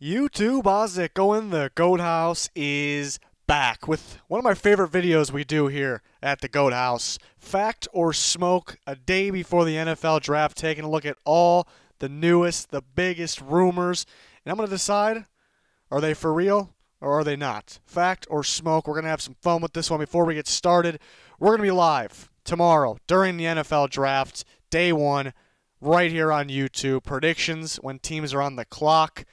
YouTube Ozick going the Goat House is back with one of my favorite videos we do here at the Goat House. Fact or smoke, a day before the NFL draft, taking a look at all the newest, the biggest rumors. And I'm going to decide are they for real or are they not? Fact or smoke, we're going to have some fun with this one before we get started. We're going to be live tomorrow during the NFL draft, day one, right here on YouTube. Predictions when teams are on the clock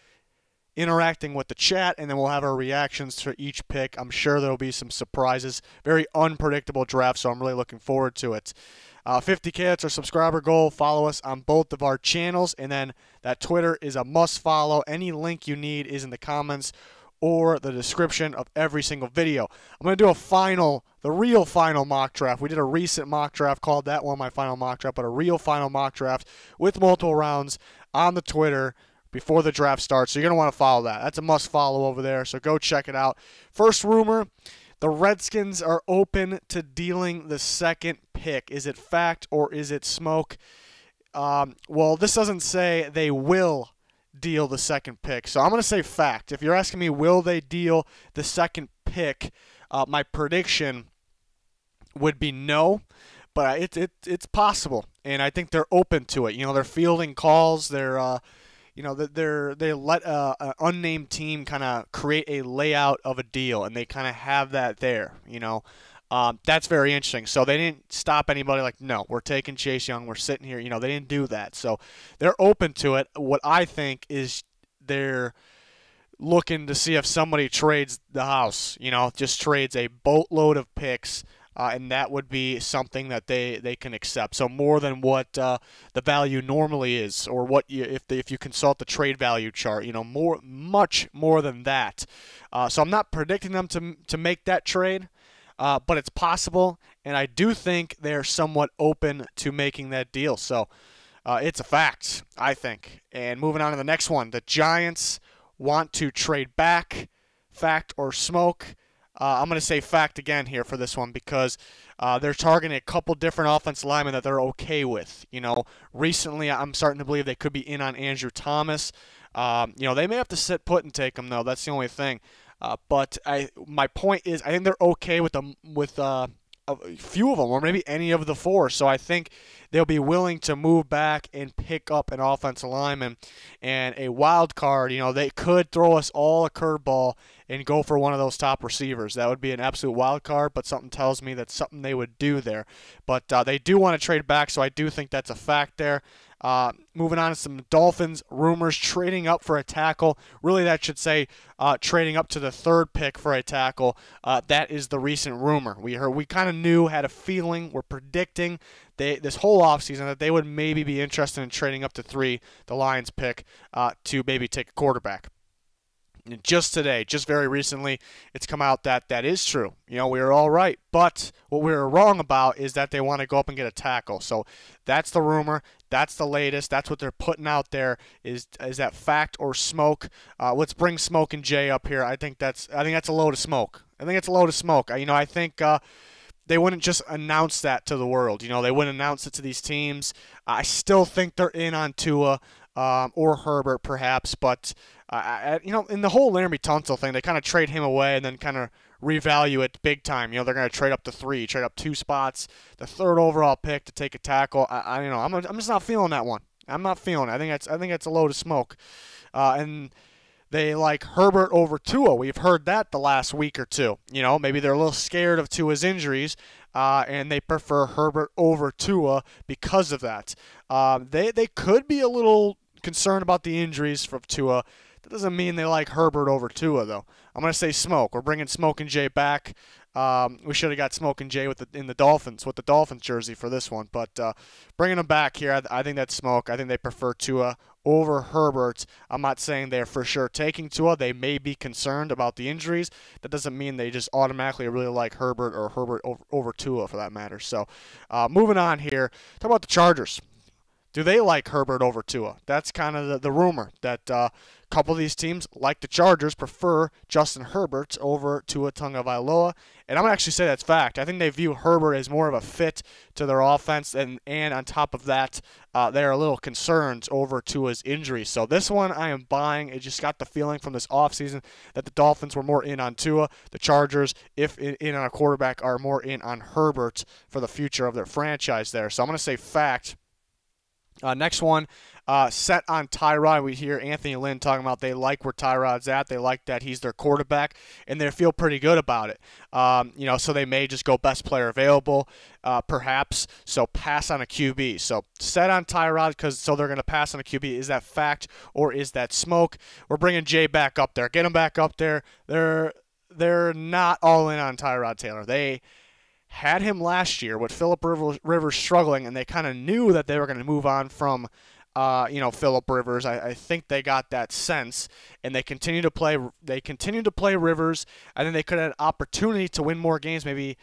interacting with the chat, and then we'll have our reactions to each pick. I'm sure there'll be some surprises. Very unpredictable draft, so I'm really looking forward to it. Uh, 50K, that's our subscriber goal. Follow us on both of our channels, and then that Twitter is a must follow. Any link you need is in the comments or the description of every single video. I'm going to do a final, the real final mock draft. We did a recent mock draft, called that one my final mock draft, but a real final mock draft with multiple rounds on the Twitter before the draft starts. So you're going to want to follow that. That's a must follow over there. So go check it out. First rumor the Redskins are open to dealing the second pick. Is it fact or is it smoke? Um, well, this doesn't say they will deal the second pick. So I'm going to say fact. If you're asking me, will they deal the second pick? Uh, my prediction would be no, but it, it, it's possible. And I think they're open to it. You know, they're fielding calls. They're. Uh, you know, they're they let uh, an unnamed team kind of create a layout of a deal, and they kind of have that there. You know, um, that's very interesting. So they didn't stop anybody like, no, we're taking Chase Young, we're sitting here. You know, they didn't do that. So they're open to it. What I think is they're looking to see if somebody trades the house. You know, just trades a boatload of picks uh, and that would be something that they, they can accept. So more than what uh, the value normally is, or what you, if if you consult the trade value chart, you know more much more than that. Uh, so I'm not predicting them to to make that trade, uh, but it's possible, and I do think they're somewhat open to making that deal. So uh, it's a fact, I think. And moving on to the next one, the Giants want to trade back. Fact or smoke? Uh, I'm going to say fact again here for this one because uh, they're targeting a couple different offensive linemen that they're okay with. You know, recently I'm starting to believe they could be in on Andrew Thomas. Um, you know, they may have to sit put and take him though. That's the only thing. Uh, but I, my point is, I think they're okay with them with uh, a few of them, or maybe any of the four. So I think they'll be willing to move back and pick up an offensive lineman and a wild card. You know, they could throw us all a curveball and go for one of those top receivers. That would be an absolute wild card, but something tells me that's something they would do there. But uh, they do want to trade back, so I do think that's a fact there. Uh, moving on to some Dolphins rumors trading up for a tackle. Really, that should say uh, trading up to the third pick for a tackle. Uh, that is the recent rumor. We heard, we kind of knew, had a feeling, we're predicting they this whole offseason that they would maybe be interested in trading up to three, the Lions pick, uh, to maybe take a quarterback just today, just very recently, it's come out that that is true. You know, we were all right. But what we were wrong about is that they want to go up and get a tackle. So that's the rumor. That's the latest. That's what they're putting out there. Is is that fact or smoke? Uh, let's bring Smoke and Jay up here. I think that's I think that's a load of smoke. I think it's a load of smoke. You know, I think. Uh, they wouldn't just announce that to the world. You know, they wouldn't announce it to these teams. I still think they're in on Tua um, or Herbert, perhaps, but uh, you know, in the whole Laremy Tunsil thing, they kind of trade him away and then kind of revalue it big time. You know, they're going to trade up to three, trade up two spots, the third overall pick to take a tackle. I, I you know, I'm, I'm just not feeling that one. I'm not feeling it. I think that's I think that's a load of smoke. Uh, and they like Herbert over Tua. We've heard that the last week or two. You know, maybe they're a little scared of Tua's injuries, uh, and they prefer Herbert over Tua because of that. Um, they they could be a little concerned about the injuries from Tua. That doesn't mean they like Herbert over Tua, though. I'm going to say Smoke. We're bringing Smoke and Jay back. Um, we should have got Smoke and Jay with the, in the Dolphins with the Dolphins jersey for this one, but uh, bringing them back here, I, I, think that's Smoke. I think they prefer Tua over Herbert. I'm not saying they're for sure taking Tua. They may be concerned about the injuries. That doesn't mean they just automatically really like Herbert or Herbert over, over Tua for that matter. So, uh, moving on here, talk about the Chargers. Do they like Herbert over Tua? That's kind of the, the rumor that uh, couple of these teams, like the Chargers, prefer Justin Herbert over Tua Tagovailoa, and I'm gonna actually say that's fact. I think they view Herbert as more of a fit to their offense, and and on top of that, uh, they're a little concerned over Tua's injury. So this one I am buying. It just got the feeling from this offseason that the Dolphins were more in on Tua. The Chargers, if in, in on a quarterback, are more in on Herbert for the future of their franchise there. So I'm gonna say fact. Uh, next one, uh, set on Tyrod. We hear Anthony Lynn talking about they like where Tyrod's at. They like that he's their quarterback, and they feel pretty good about it. Um, you know, so they may just go best player available, uh, perhaps. So pass on a QB. So set on Tyrod because so they're going to pass on a QB. Is that fact or is that smoke? We're bringing Jay back up there. Get him back up there. They're they're not all in on Tyrod Taylor. They had him last year with Philip Rivers struggling, and they kind of knew that they were going to move on from, uh, you know, Philip Rivers. I, I, think they got that sense, and they continue to play. They continue to play Rivers. I think they could have an opportunity to win more games, maybe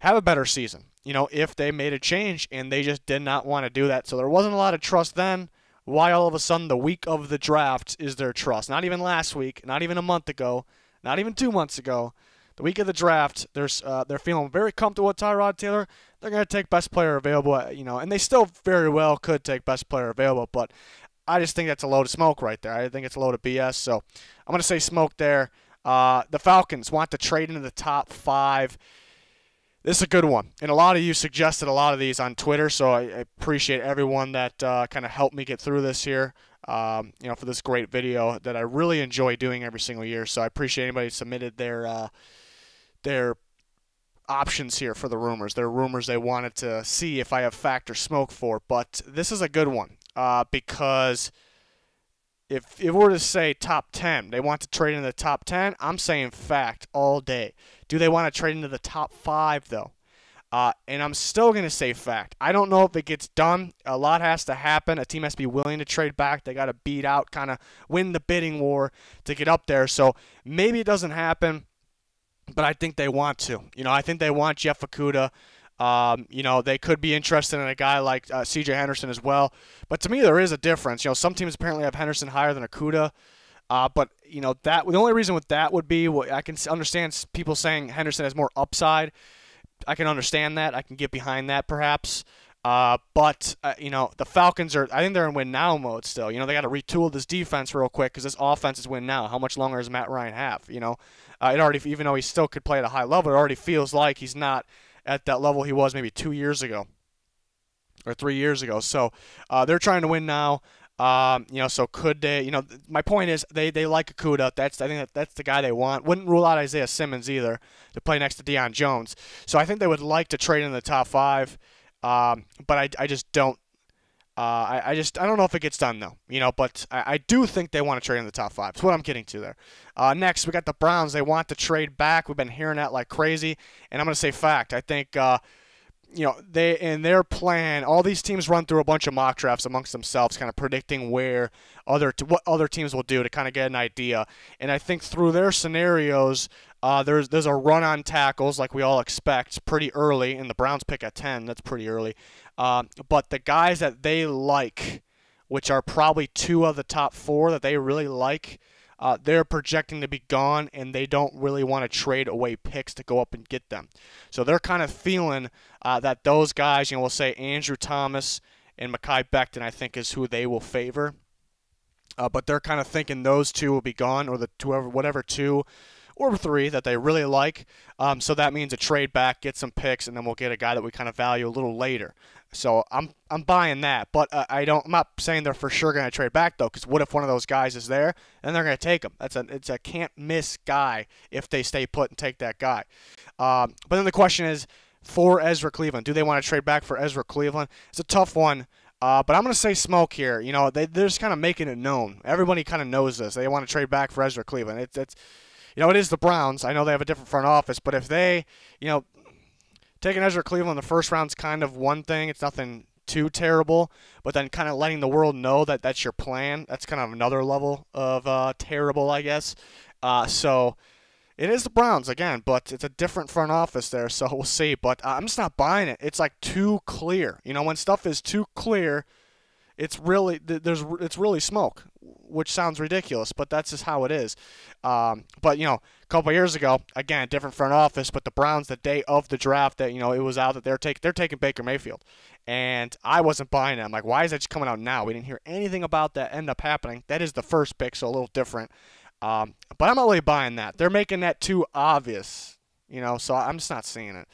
have a better season. You know, if they made a change, and they just did not want to do that. So there wasn't a lot of trust then. Why all of a sudden the week of the draft is there trust? Not even last week, not even a month ago, not even two months ago the week of the draft, there's uh, they're feeling very comfortable with Tyrod Taylor. They're going to take best player available, uh, you know, and they still very well could take best player available, but I just think that's a load of smoke right there. I think it's a load of BS. So I'm going to say smoke there. Uh, the Falcons want to trade into the top five. This is a good one, and a lot of you suggested a lot of these on Twitter, so I, appreciate everyone that uh, kind of helped me get through this here. Um, you know, for this great video that I really enjoy doing every single year. So I appreciate anybody submitted their uh, their options here for the rumors. They're rumors they wanted to see if I have fact or smoke for, but this is a good one uh, because if we were to say top 10, they want to trade in the top 10, I'm saying fact all day. Do they want to trade into the top 5 though? Uh, and I'm still going to say fact. I don't know if it gets done. A lot has to happen. A team has to be willing to trade back. They got to beat out, kind of win the bidding war to get up there. So maybe it doesn't happen but I think they want to. You know, I think they want Jeff Okudah. Um, you know, they could be interested in a guy like uh, C.J. Henderson as well. But to me, there is a difference. You know, some teams apparently have Henderson higher than Okudah. Uh, but you know that the only reason with that would be well, I can understand people saying Henderson has more upside. I can understand that. I can get behind that perhaps. Uh, but uh, you know the Falcons are. I think they're in win now mode still. You know they got to retool this defense real quick because this offense is win now. How much longer does Matt Ryan have? You know, uh, it already even though he still could play at a high level, it already feels like he's not at that level he was maybe two years ago or three years ago. So uh, they're trying to win now. Um, you know, so could they? You know, my point is they, they like Okudah. That's I think that that's the guy they want. Wouldn't rule out Isaiah Simmons either to play next to Deion Jones. So I think they would like to trade in the top five. Um, but I, I just don't. Uh, I, I just I don't know if it gets done though, you know. But I, I do think they want to trade in the top five. That's what I'm getting to there. Uh, next, we got the Browns. They want to trade back. We've been hearing that like crazy, and I'm to say fact. I think uh, you know they in their plan. All these teams run through a bunch of mock drafts amongst themselves, kind of predicting where other what other teams will do to kind of get an idea. And I think through their scenarios, uh, there's there's a run on tackles like we all expect pretty early, and the Browns pick at 10. That's pretty early. Uh, but the guys that they like, which are probably two of the top four that they really like, uh, they're projecting to be gone, and they don't really want to trade away picks to go up and get them. So they're kind of feeling uh, that those guys, you know, we'll say Andrew Thomas and Mekhi Becton, I think, is who they will favor. Uh, but they're kind of thinking those two will be gone, or the whoever, whatever two or three that they really like. Um, so that means a trade back, get some picks, and then we'll get a guy that we kind of value a little later. So I'm I'm buying that, but uh, I don't. I'm not saying they're for sure going to trade back though, because what if one of those guys is there and they're going to take him? That's a it's a can't miss guy if they stay put and take that guy. Um, but then the question is for Ezra Cleveland, do they want to trade back for Ezra Cleveland? It's a tough one. Uh, but I'm going to say smoke here. You know, they, they're just kind of making it known. Everybody kind of knows this. They want to trade back for Ezra Cleveland. It's, it's you know, it is the Browns. I know they have a different front office, but if they, you know, taking Ezra Cleveland in the first round is kind of one thing. It's nothing too terrible, but then kind of letting the world know that that's your plan, that's kind of another level of uh, terrible, I guess. Uh, so it is the Browns again, but it's a different front office there, so we'll see. But uh, I'm just not buying it. It's like too clear. You know, when stuff is too clear, it's really there's it's really smoke, which sounds ridiculous, but that's just how it is. Um, but you know, a couple years ago, again, different front office, but the Browns, the day of the draft, that you know it was out that they're taking they're taking Baker Mayfield, and I wasn't buying it. I'm like, why is that just coming out now? We didn't hear anything about that end up happening. That is the first pick, so a little different. Um, but I'm not really buying that. They're making that too obvious, you know. So I'm just not seeing it.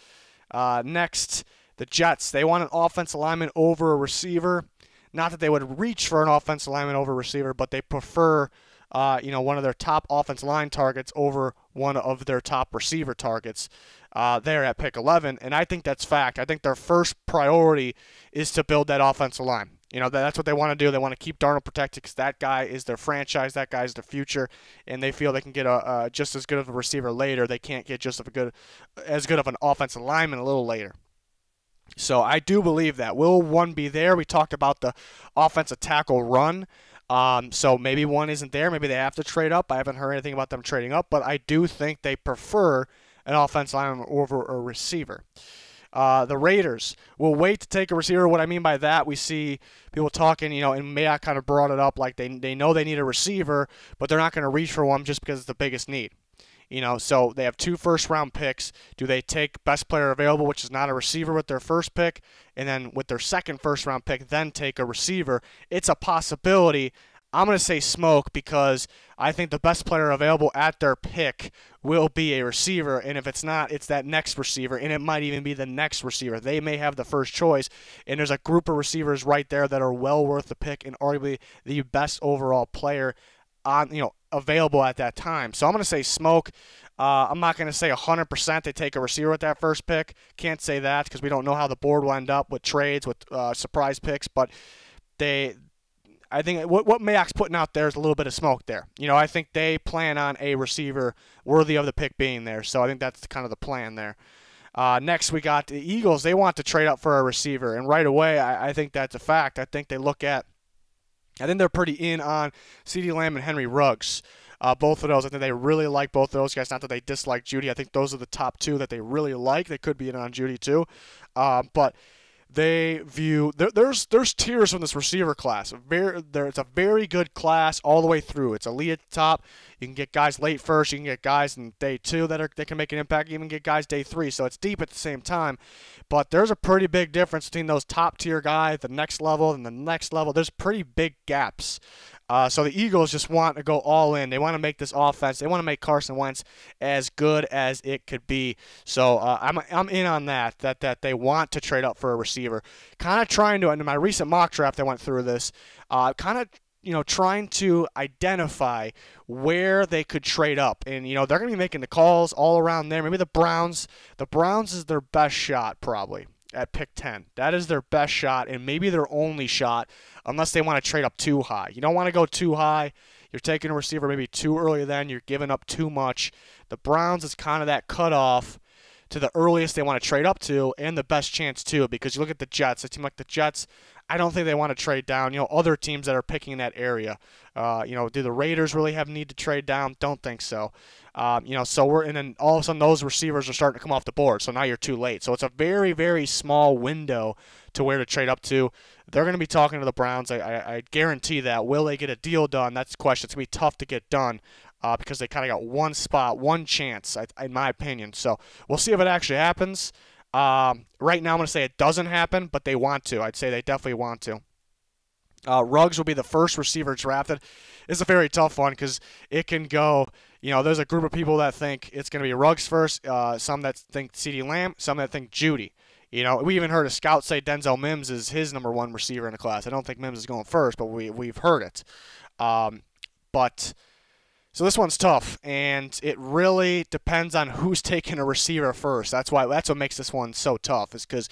Uh, next, the Jets. They want an offensive lineman over a receiver. Not that they would reach for an offensive lineman over receiver, but they prefer, uh, you know, one of their top offensive line targets over one of their top receiver targets uh, there at pick 11. And I think that's fact. I think their first priority is to build that offensive line. You know, that's what they want to do. They want to keep Darnold protected because that guy is their franchise. That guy is their future, and they feel they can get a just as good of a receiver later. They can't get just as good as good of an offensive lineman a little later. So I do believe that. Will one be there? We talked about the offensive tackle run. Um, so maybe one isn't there. Maybe they have to trade up. I haven't heard anything about them trading up, but I do think they prefer an offensive lineman over a receiver. Uh, the Raiders will wait to take a receiver. What I mean by that, we see people talking, you know, and Mayock kind of brought it up like they, they know they need a receiver, but they're not going to reach for one just because it's the biggest need. You know, so they have two first round picks. Do they take best player available, which is not a receiver, with their first pick, and then with their second first round pick, then take a receiver? It's a possibility. I'm going to say smoke because I think the best player available at their pick will be a receiver. And if it's not, it's that next receiver. And it might even be the next receiver. They may have the first choice. And there's a group of receivers right there that are well worth the pick and arguably the best overall player on, you know, available at that time. So I'm going to say smoke. Uh, I'm not going to say 100% they take a receiver with that first pick. Can't say that because we don't know how the board will end up with trades, with uh, surprise picks. But they, I think what what Mayock's putting out there is a little bit of smoke there. You know, I think they plan on a receiver worthy of the pick being there. So I think that's kind of the plan there. Uh, next, we got the Eagles. They want to trade up for a receiver, and right away, I, I think that's a fact. I think they look at I think they're pretty in on CeeDee Lamb and Henry Ruggs. Uh, both of those, I think they really like both of those guys. Not that they dislike Jeudy. I think those are the top two that they really like. They could be in on Jeudy too, uh, but they view there, there's there's tiers from this receiver class. Very, there, it's a very good class all the way through. It's elite at the top. You can get guys late first. You can get guys in day two that are that can make an impact. You even get guys day three. So it's deep at the same time. But there's a pretty big difference between those top tier guys, the next level, and the next level. There's pretty big gaps. Uh, so the Eagles just want to go all in. They want to make this offense. They want to make Carson Wentz as good as it could be. So uh, I'm I'm in on that. That that they want to trade up for a receiver. Kind of trying to. In my recent mock draft, I went through this. Uh, kind of you know, trying to identify where they could trade up. And, you know, they're going to be making the calls all around there. Maybe the Browns. The Browns is their best shot, probably, at pick 10. That is their best shot and maybe their only shot unless they want to trade up too high. You don't want to go too high. You're taking a receiver maybe too early then. You're giving up too much. The Browns is kind of that cutoff to the earliest they want to trade up to and the best chance too because you look at the Jets, a team like the Jets, I don't think they want to trade down. You know, other teams that are picking in that area. Uh, you know, do the Raiders really have need to trade down? Don't think so. Um, you know, so we're and then all of a sudden those receivers are starting to come off the board. So now you're too late. So it's a very very small window to where to trade up to. They're going to be talking to the Browns. I, I, I guarantee that. Will they get a deal done? That's the question. It's going to be tough to get done. Uh, because they kind of got one spot, one chance, in my opinion. So we'll see if it actually happens. Um, right now, I'm going to say it doesn't happen, but they want to. I'd say they definitely want to. Uh, Ruggs will be the first receiver drafted. It's a very tough one because it can go. You know, there's a group of people that think it's going to be Ruggs first. Uh, some that think CeeDee Lamb. Some that think Jeudy. You know, we even heard a scout say Denzel Mims is his number one receiver in the class. I don't think Mims is going first, but we we've heard it. Um, but so this one's tough, and it really depends on who's taking a receiver first. That's why that's what makes this one so tough, is because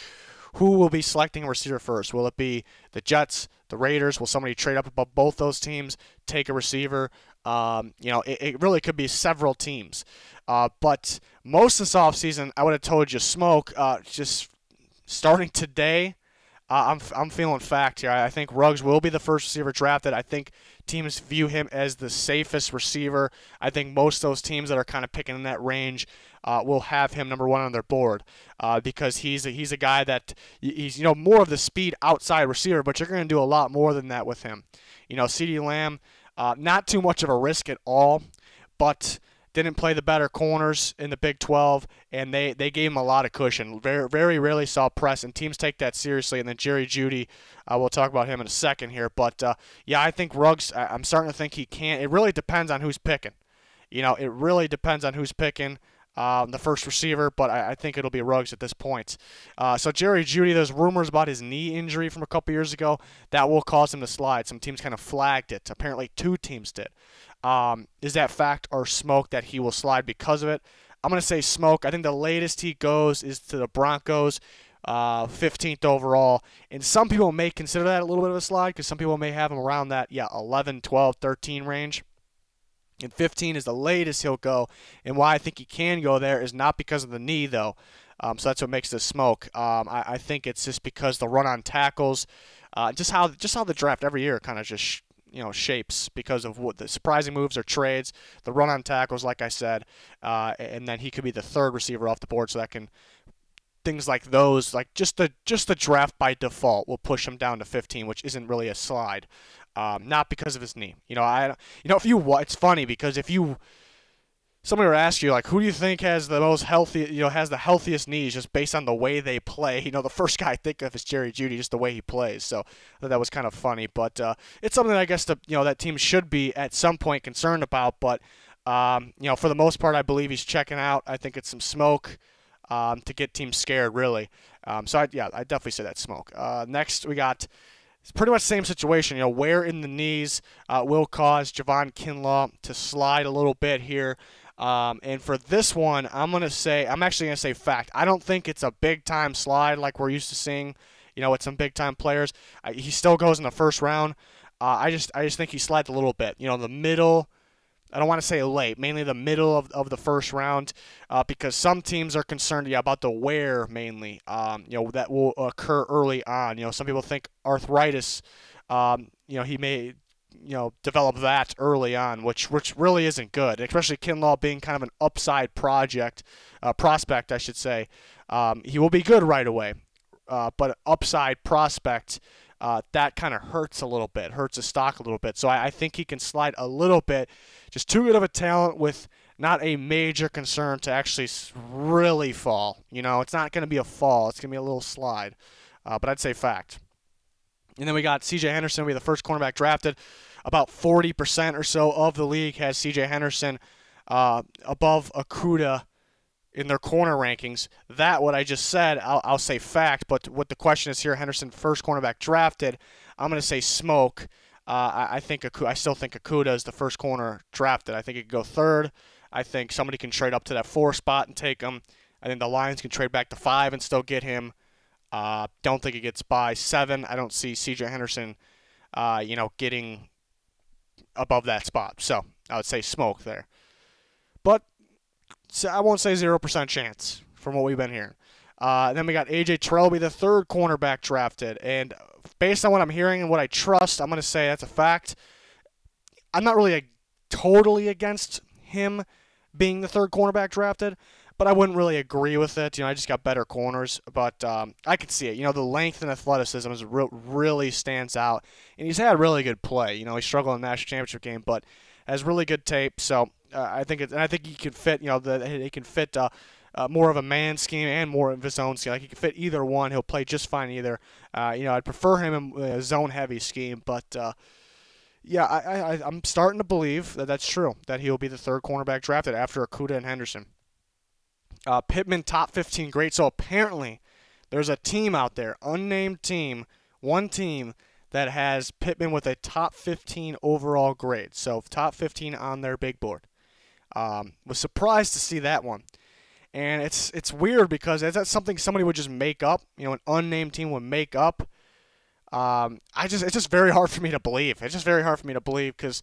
who will be selecting a receiver first? Will it be the Jets, the Raiders? Will somebody trade up above both those teams, take a receiver? Um, you know, it, it, really could be several teams. Uh, but most of this offseason, I would have told you smoke. Uh, just starting today, uh, I'm, I'm feeling fact here. I think Ruggs will be the first receiver drafted. I think teams view him as the safest receiver. I think most of those teams that are kind of picking in that range uh, will have him number one on their board uh, because he's a, he's a guy that he's you know more of the speed outside receiver, but you're going to do a lot more than that with him. You know, CeeDee Lamb, uh, not too much of a risk at all, but didn't play the better corners in the Big 12, and they, they gave him a lot of cushion. Very, very rarely saw press, and teams take that seriously. And then Jerry Jeudy, uh, we'll talk about him in a second here. But uh, yeah, I think Ruggs, I'm starting to think he can't. It really depends on who's picking. You know, it really depends on who's picking. Um, the first receiver, but I, I, think it'll be Ruggs at this point. Uh, so Jerry Jeudy, there's rumors about his knee injury from a couple years ago that will cause him to slide. Some teams kind of flagged it. Apparently, two teams did. Um, is that fact or smoke that he will slide because of it? I'm going to say smoke. I think the latest he goes is to the Broncos, uh, 15th overall. And some people may consider that a little bit of a slide because some people may have him around that, yeah, 11, 12, 13 range. And 15 is the latest he'll go. And why I think he can go there is not because of the knee, though. Um, so that's what makes this smoke. Um, I, I, think it's just because the run on tackles, uh, just how just how the draft every year kind of just you know shapes because of what the surprising moves or trades, the run on tackles, like I said, uh, and then he could be the third receiver off the board, so that can things like those, like just the just the draft by default will push him down to 15, which isn't really a slide, um, not because of his knee. You know, I you know if you it's funny because if you somebody were to ask you like who do you think has the most healthy you know has the healthiest knees just based on the way they play you know the first guy i think of is jerry jeudy just the way he plays so that was kind of funny but uh, it's something i guess the you know that team should be at some point concerned about but um, you know for the most part i believe he's checking out i think it's some smoke um, to get teams scared really um, so I, yeah i definitely say that smoke uh, next we got it's pretty much the same situation. You know, wear in the knees uh, will cause Javon Kinlaw to slide a little bit here. Um, and for this one, I'm going to say, I'm actually to say fact. I don't think it's a big time slide like we're used to seeing, you know, with some big time players. I, he still goes in the first round. Uh, I just I just think he slides a little bit. You know, the middle. I don't want to say late, mainly the middle of, of the first round, uh, because some teams are concerned yeah, about the wear mainly. Um, you know that will occur early on. You know, some people think arthritis. Um, you know, he may you know develop that early on, which which really isn't good. Especially Kinlaw being kind of an upside project, uh, prospect, I should say. Um, he will be good right away, uh, but upside prospect. Uh, that kind of hurts a little bit, hurts his stock a little bit. So I, I think he can slide a little bit. Just too good of a talent with not a major concern to actually really fall. You know, it's not going to be a fall. It's going to be a little slide. Uh, but I'd say fact. And then we got C.J. Henderson, we the first cornerback drafted. About 40% or so of the league has C.J. Henderson uh, above Okudah in their corner rankings. That, what I just said, I'll, I'll say fact, but what the question is here, Henderson, first cornerback drafted, I'm going to say smoke. Uh, I, I, think I still think Okudah is the first corner drafted. I think it could go third. I think somebody can trade up to that four spot and take him. I think the Lions can trade back to five and still get him. Uh, don't think it gets by seven. I don't see C.J. Henderson, uh, you know, getting above that spot. So I would say smoke there. But I won't say zero percent chance from what we've been hearing. Uh, then we got AJ Terrell, the third cornerback drafted, and based on what I'm hearing and what I trust, I'm going to say that's a fact. I'm not really a, totally against him being the third cornerback drafted but I wouldn't really agree with it. You know, I just got better corners, but um, I could see it. You know, the length and athleticism is re- really stands out, and he's had really good play. You know, he struggled in the national championship game, but has really good tape. So uh, I think and I think he could fit. You know, he can fit. Uh, uh, more of a man scheme and more of his own scheme. Like he can fit either one. He'll play just fine either. Uh, you know, I'd prefer him in a zone heavy scheme, but uh, yeah, I, I, I'm starting to believe that that's true. That he'll be the third cornerback drafted after Okudah and Henderson. Uh, Pittman top 15 great. So apparently, there's a team out there, unnamed team, one team that has Pittman with a top 15 overall grade. So top 15 on their big board. Um, was surprised to see that one. And it's it's weird because is that something somebody would just make up? You know, an unnamed team would make up. Um, I just it's just very hard for me to believe. It's just very hard for me to believe because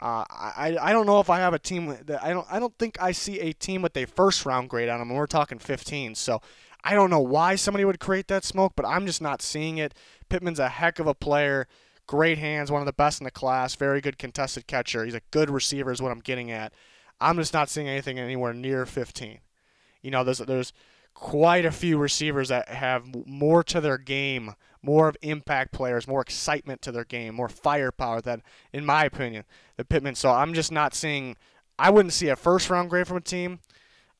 uh, I I don't know if I have a team that I don't I don't think I see a team with a first round grade on them. And we're talking 15. So I don't know why somebody would create that smoke, but I'm just not seeing it. Pittman's a heck of a player. great hands, one of the best in the class, very good contested catcher. He's a good receiver, is what I'm getting at. I'm just not seeing anything anywhere near 15. You know, there's there's quite a few receivers that have more to their game, more of impact players, more excitement to their game, more firepower than, in my opinion, the Pittman. So I'm just not seeing. I wouldn't see a first round grade from a team.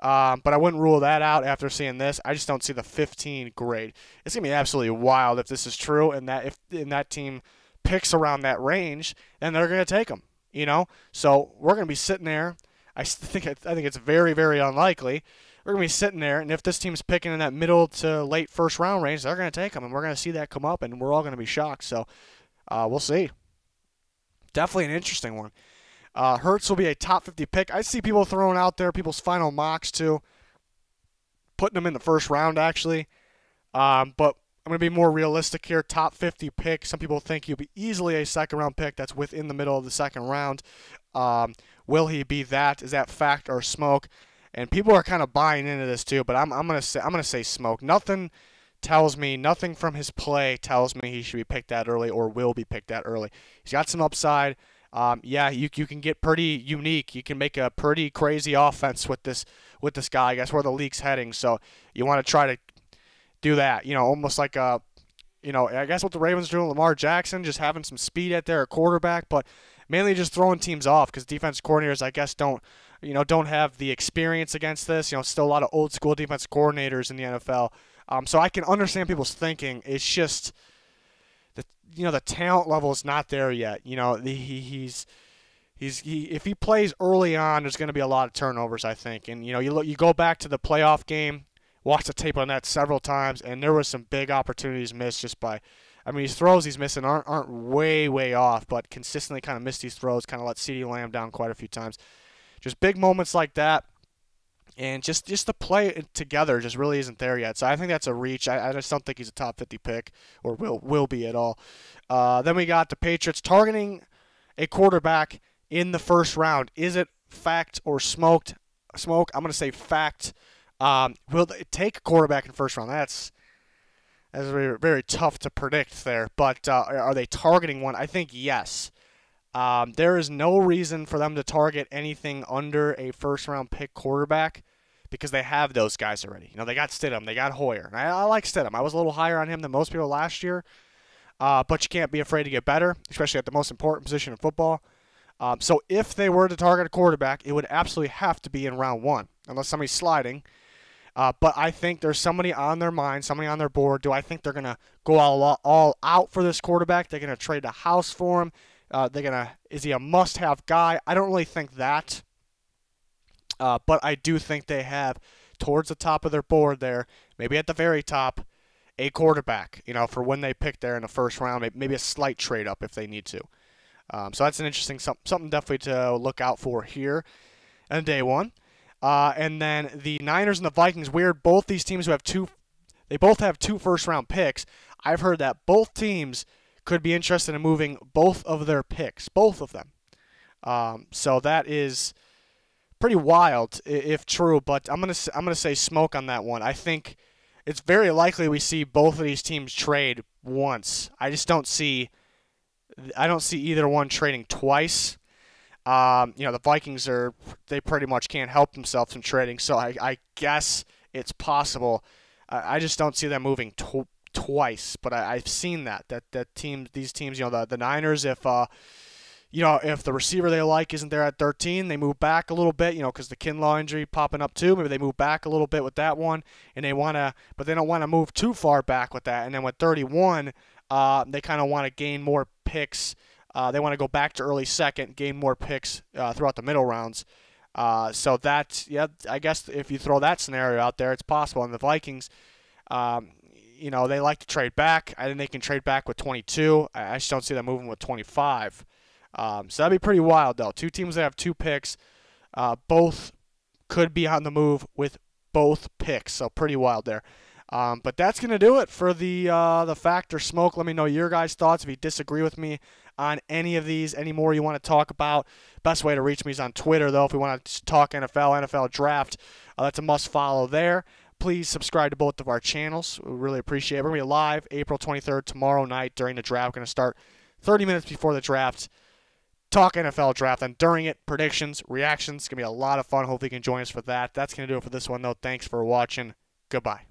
Um, but I wouldn't rule that out after seeing this. I just don't see the 15 grade. It's gonna be absolutely wild if this is true, and that if in that team picks around that range, then they're gonna take them. You know, so we're gonna be sitting there. I think I think it's very very unlikely. We're gonna be sitting there, and if this team's picking in that middle to late first round range, they're gonna take them, and we're gonna see that come up, and we're all gonna be shocked. So uh, we'll see. Definitely an interesting one. Uh, Hurts will be a top 50 pick. I see people throwing out there people's final mocks too, putting them in the first round actually. Um, but I'm going to be more realistic here. Top 50 pick. Some people think he'll be easily a second round pick that's within the middle of the second round. Um, will he be that? Is that fact or smoke? And people are kind of buying into this too. But I'm, I'm going to say I'm to say smoke. Nothing tells me nothing from his play tells me he should be picked that early or will be picked that early. He's got some upside um, yeah, you, you can get pretty unique. You can make a pretty crazy offense with this with this guy. I guess where the league's heading. So you want to try to do that. You know, almost like a, you know, I guess what the Ravens doing, Lamar Jackson, just having some speed at there their quarterback, but mainly just throwing teams off because defense coordinators, I guess, don't you know don't have the experience against this. You know, still a lot of old school defense coordinators in the NFL. Um, so I can understand people's thinking. It's just the you know the talent level is not there yet. You know he, he's he's he, if he plays early on, there's going to be a lot of turnovers, I think. And you know you look, you go back to the playoff game, watch the tape on that several times, and there was some big opportunities missed just by. I mean, his throws he's missing aren't aren't way way off, but consistently kind of missed these throws, kind of let CeeDee Lamb down quite a few times. Just big moments like that and just just to play together just really isn't there yet. So I think that's a reach. I, I just don't think he's a top 50 pick or will will be at all. Uh, then we got the Patriots targeting a quarterback in the first round. Is it fact or smoked? Smoke. I'm going to say fact. Um, will they take a quarterback in first round? That's that's very, very tough to predict there. But uh, are they targeting one? I think yes. Um, there is no reason for them to target anything under a first round pick quarterback because they have those guys already. You know, they got Stidham, they got Hoyer. And I, I like Stidham. I was a little higher on him than most people last year. Uh, but you can't be afraid to get better, especially at the most important position in football. Um, so if they were to target a quarterback, it would absolutely have to be in round one, unless somebody's sliding. Uh, but I think there's somebody on their mind, somebody on their board. Do I think they're going to go all, all out for this quarterback? They're going to trade the house for him. Uh, they're gonna is he a must-have guy? I don't really think that, uh, but I do think they have towards the top of their board there, maybe at the very top, a quarterback. You know, for when they pick there in the first round, maybe a slight trade up if they need to. Um, so that's an interesting something definitely to look out for here, on day one. Uh, and then the Niners and the Vikings. Weird. Both these teams who have two, they both have two first round picks. I've heard that both teams could be interested in moving both of their picks, both of them. Um, so that is pretty wild if true. But I'm gonna I'm gonna say smoke on that one. I think it's very likely we see both of these teams trade once. I just don't see I don't see either one trading twice. Um, you know the Vikings are they pretty much can't help themselves from trading, so I, I guess it's possible. I, I just don't see them moving twice, but I, have seen that that that teams these teams you know the the Niners if uh you know if the receiver they like isn't there at 13 they move back a little bit you know because the Kinlaw injury popping up too maybe they move back a little bit with that one and they want to but they don't want to move too far back with that and then with 31 uh they kind of want to gain more picks uh, they want to go back to early second gain more picks uh, throughout the middle rounds. Uh, so that, yeah, I guess if you throw that scenario out there, it's possible. And the Vikings, um, you know, they like to trade back. I think they can trade back with 22. I just don't see them moving with 25. Um, so that'd be pretty wild, though. Two teams that have two picks, uh, both could be on the move with both picks. So pretty wild there. Um, but that's gonna do it for the uh, the factor smoke. Let me know your guys' thoughts if you disagree with me on any of these, any more you want to talk about. Best way to reach me is on Twitter, though. If we want to talk NFL, NFL draft, uh, that's a must follow there please subscribe to both of our channels. We really appreciate it. We're going to be live April 23rd tomorrow night during the draft. We're going to start 30 minutes before the draft. Talk NFL draft, and during it, predictions, reactions. It's going to be a lot of fun. Hopefully, you can join us for that. That's going to do it for this one, though. Thanks for watching. Goodbye.